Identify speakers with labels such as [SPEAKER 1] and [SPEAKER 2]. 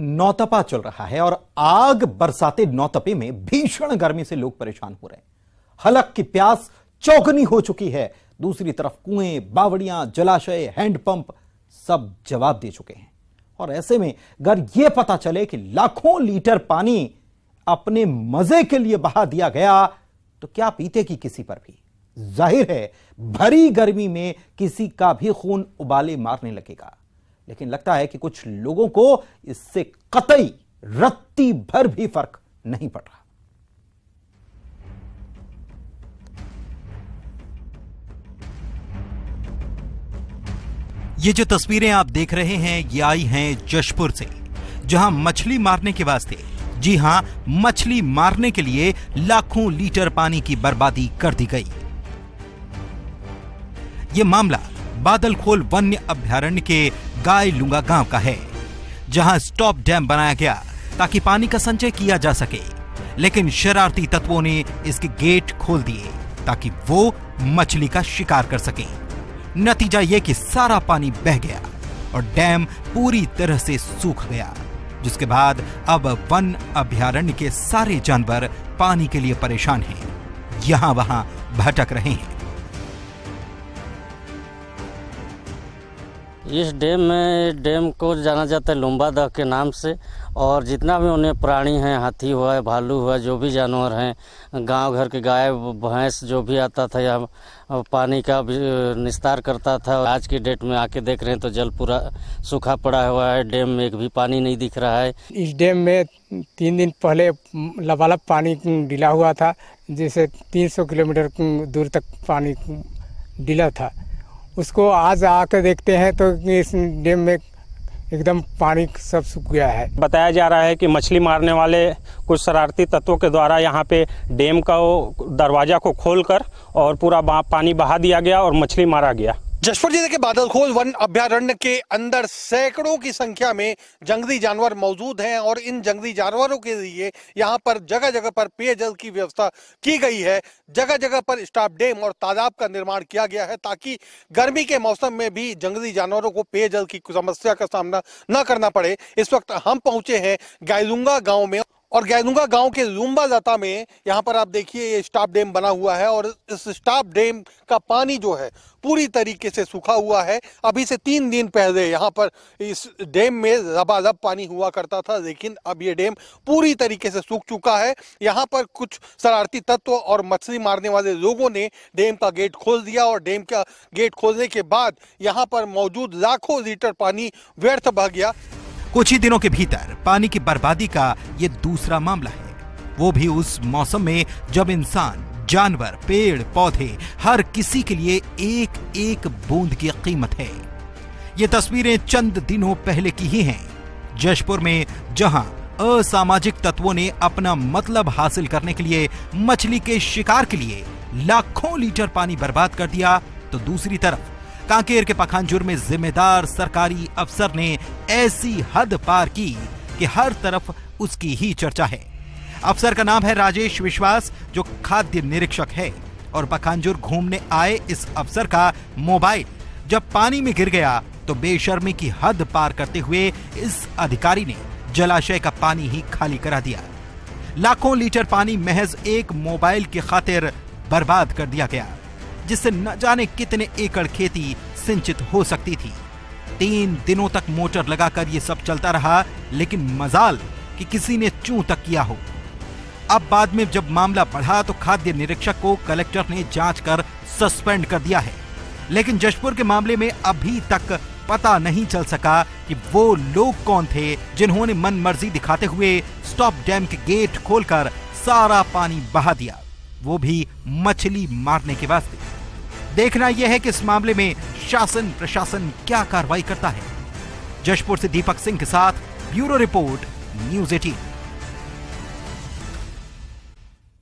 [SPEAKER 1] नौतपा चल रहा है और आग बरसाते नौतपे में भीषण गर्मी से लोग परेशान हो रहे हैं। हलक की प्यास चौकनी हो चुकी है। दूसरी तरफ़ कुएँ, बावड़ियाँ, जलाशय, हैंडपंप सब जवाब दे चुके हैं। और ऐसे में अगर यह पता चले कि लाखों लीटर पानी अपने मज़े के लिए बहा दिया गया तो क्या पीते की किसी पर भी? ज़ाहिर है, भरी गर्मी में किसी का भी खून उबाले मारने लगेगा। लेकिन लगता है कि कुछ लोगों को इससे कतई रत्ती भर भी फ़र्क नहीं पड़ रहा। ये जो तस्वीरें आप देख रहे हैं, ये आई हैं जशपुर से, जहाँ मछली मारने के वास्ते, जी हाँ, मछली मारने के लिए लाखों लीटर पानी की बर्बादी कर दी गई। ये मामला बादलखोल वन्य अभ्यारण्य के गाय लुंगा गाँव का है, जहाँ स्टॉप डैम बनाया गया ताकि पानी का संचय किया जा सके। लेकिन शरारती तत्वों ने इसके गेट खोल दिए ताकि वो मछली का शिकार कर सके। नतीजा यह कि सारा पानी बह गया और डैम पूरी तरह से सूख गया, जिसके बाद अब वन अभ्यारण्य के सारे जानवर पानी के लिए परेशान हैं। यहाँ वहाँ भटक रहे हैं।
[SPEAKER 2] इस डैम में, डैम को जाना जाता है लुम्बा दह के नाम से, और जितना भी उन्हें प्राणी हैं, हाथी हुआ है, भालू हुआ जो भी जानवर हैं, गाँव घर के गाय, भैंस जो भी आता था, या पानी का निस्तार करता था आज की डेट में आके देख रहे हैं तो जल पूरा सूखा पड़ा हुआ है, डैम में एक भी पानी नहीं दिख रहा है।
[SPEAKER 3] इस डैम में तीन दिन पहले लबालब पानी डिला हुआ था जिसे 300 किलोमीटर दूर तक पानी डिला था। उसको आज आकर देखते हैं तो इस डैम में एकदम पानी सब सूख गया है।
[SPEAKER 4] बताया जा रहा है कि मछली मारने वाले कुछ शरारती तत्वों के द्वारा यहाँ पे डैम का दरवाज़ा को खोलकर और पूरा पानी बहा दिया गया और मछली मारा गया।
[SPEAKER 5] जशपुर ज़िले के बादलखोल वन अभ्यारण्य के अंदर सैकड़ों की संख्या में जंगली जानवर मौजूद हैं और इन जंगली जानवरों के लिए यहाँ पर जगह जगह पर पेयजल की व्यवस्था की गई है। जगह जगह पर स्टाफ डैम और तालाब का निर्माण किया गया है ताकि गर्मी के मौसम में भी जंगली जानवरों को पेयजल की समस्या का सामना न करना पड़े। इस वक्त हम पहुँचे हैं गायलुंगा गाँव में। और गैनुगा गाँव के लुम्बा जाता में यहाँ पर आप देखिए ये स्टाफ डैम बना हुआ है और इस स्टाफ डैम का पानी जो है पूरी तरीके से सूखा हुआ है। अभी से तीन दिन पहले यहाँ पर इस डैम में रबाजब पानी हुआ करता था, लेकिन अब ये डैम पूरी तरीके से सूख चुका है। यहाँ पर कुछ शरारती तत्व और मछली मारने वाले लोगों ने डैम का गेट खोल दिया और डैम का गेट खोलने के बाद यहाँ पर मौजूद लाखों लीटर पानी व्यर्थ बह गया।
[SPEAKER 1] कुछ ही दिनों के भीतर पानी की बर्बादी का ये दूसरा मामला है। वो भी उस मौसम में जब इंसान, जानवर, पेड़, पौधे, हर किसी के लिए एक एक बूंद की कीमत है। ये तस्वीरें चंद दिनों पहले की ही हैं। जशपुर में जहाँ असामाजिक तत्वों ने अपना मतलब हासिल करने के लिए मछली के शिकार के लिए लाखों लीटर पानी बर्बाद कर दिया तो दूसरी तरफ़ कांकेर के पखानजुर में जिम्मेदार सरकारी अफसर ने ऐसी हद पार की कि हर तरफ़ उसकी ही चर्चा है। अफसर का नाम है राजेश विश्वास, जो खाद्य निरीक्षक है, और पखानजुर घूमने आए इस अफसर का मोबाइल। जब पानी में गिर गया तो बेशर्मी की हद पार करते हुए इस अधिकारी ने जलाशय का पानी ही खाली करा दिया। लाखों लीटर पानी महज एक मोबाइल की खातिर बर्बाद कर दिया गया। जिससे न जाने कितने एकड़ खेती सिंचित हो सकती थी। तीन दिनों तक मोटर लगाकर यह सब चलता रहा, लेकिन मजाल कि किसी ने चू तक किया हो। अब बाद में जब मामला बढ़ा तो खाद्य निरीक्षक को कलेक्टर ने जाँच कर सस्पेंड कर दिया है। लेकिन जशपुर के मामले में अभी तक पता नहीं चल सका कि वो लोग कौन थे जिन्होंने मन मर्ज़ी दिखाते हुए स्टॉप डैम के गेट खोलकर सारा पानी बहा दिया। वो भी मछली मारने के वास्ते। देखना यह है कि इस मामले में शासन प्रशासन क्या कार्रवाई करता है। जशपुर से दीपक सिंह के साथ ब्यूरो रिपोर्ट, न्यूज़ एटीन।